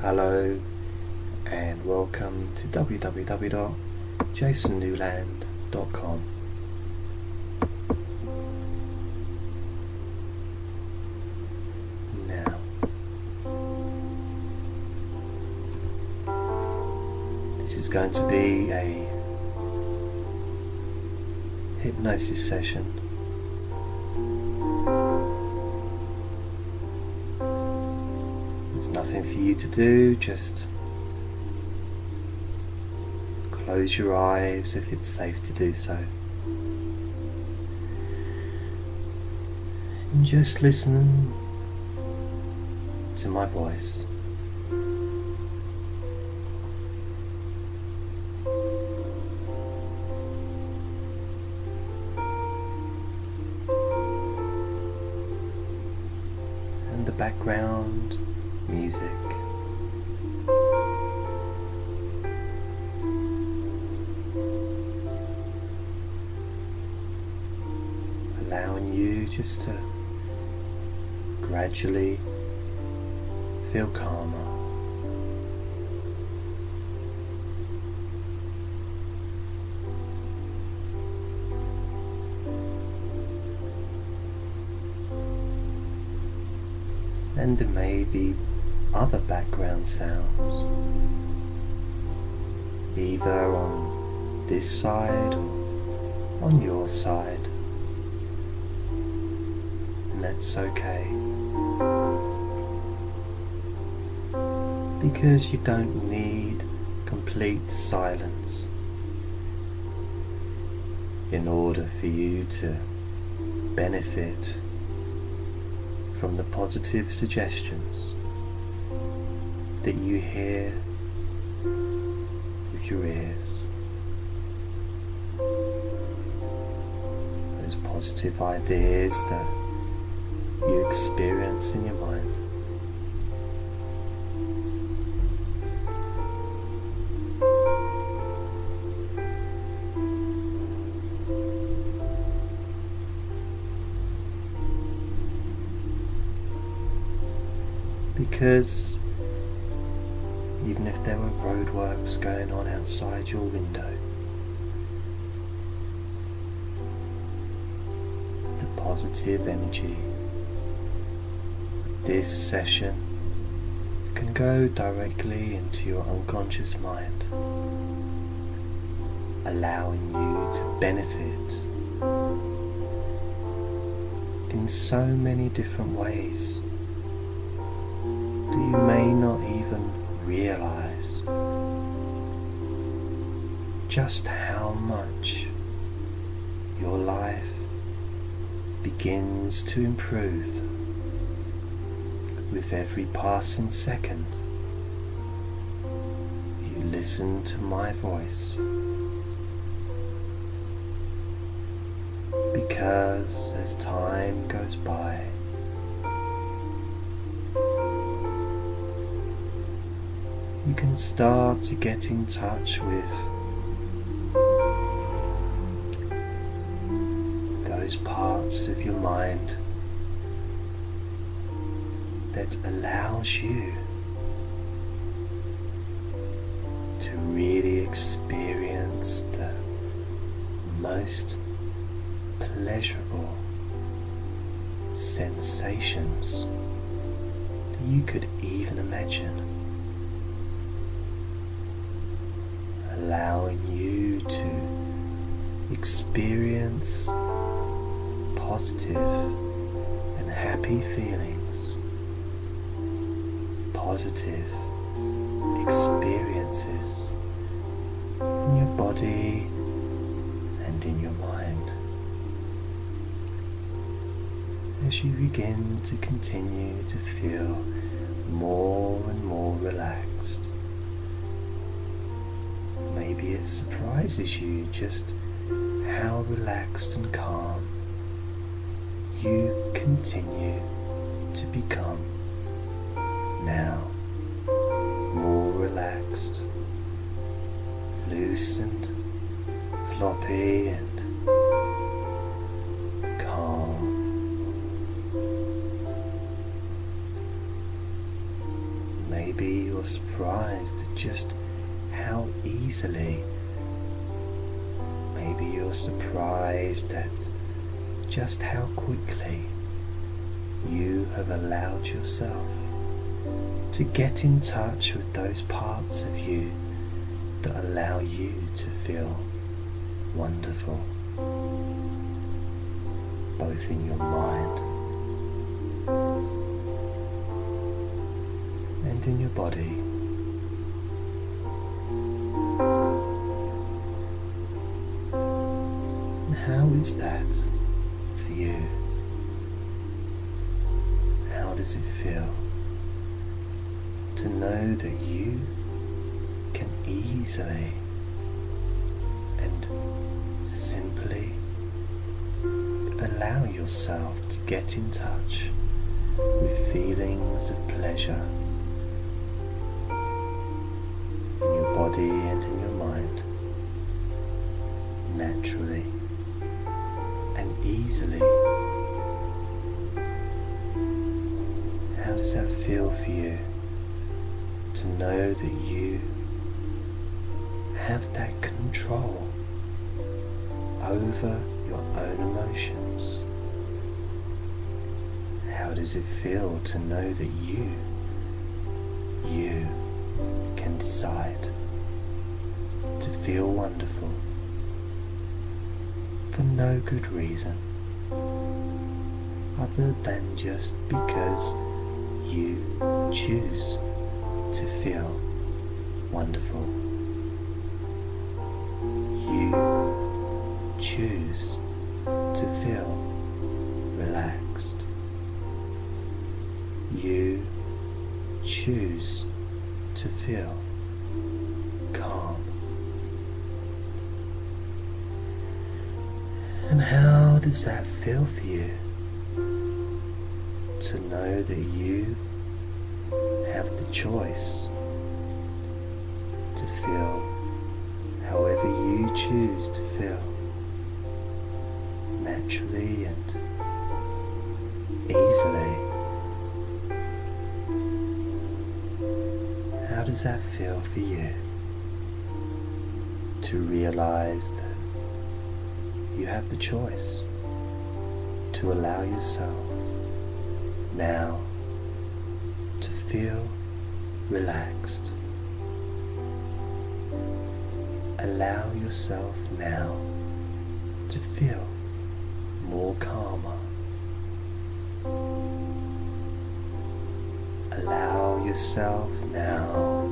Hello and welcome to www.jasonnewland.com. Now, this is going to be a hypnosis session. There's nothing for you to do, just close your eyes if it's safe to do so. And just listen to my voice. And the background music. Allowing you just to gradually feel calmer. And there may be other background sounds, either on this side or on your side, and that's okay. Because you don't need complete silence in order for you to benefit from the positive suggestions that you hear with your ears. Those positive ideas that you experience in your mind. Because even if there were roadworks going on outside your window. The positive energy of this session can go directly into your unconscious mind, allowing you to benefit in so many different ways you may not even realize just how much your life begins to improve with every passing second you listen to my voice. Because as time goes by you can start to get in touch with those parts of your mind that allows you to really experience the most pleasurable sensations that you could even imagine. Allowing you to experience positive and happy feelings, positive experiences in your body and in your mind. As you begin to continue to feel more and more relaxed. Maybe it surprises you just how relaxed and calm you continue to become now more relaxed, loosened, floppy and calm. maybe you're surprised at just how easily, maybe you're surprised at just how quickly you have allowed yourself to get in touch with those parts of you that allow you to feel wonderful, both in your mind and in your body. Is that for you? How does it feel to know that you can easily and simply allow yourself to get in touch with feelings of pleasure does that feel for you to know that you have that control over your own emotions? How does it feel to know that you, you can decide to feel wonderful for no good reason other than just because you choose to feel wonderful. You choose to feel relaxed. You choose to feel calm. And how does that feel for you? To know that you have the choice to feel however you choose to feel, naturally and easily. How does that feel for you to realize that you have the choice to allow yourself now to feel relaxed? Allow yourself now to feel more calmer. Allow yourself now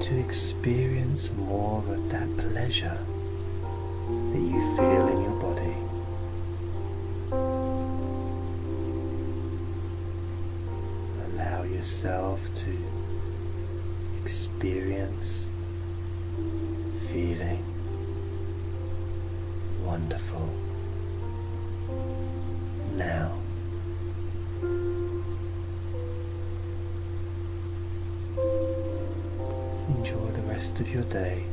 to experience more of that pleasure that you feel in your body. Yourself to experience feeling wonderful now. Enjoy the rest of your day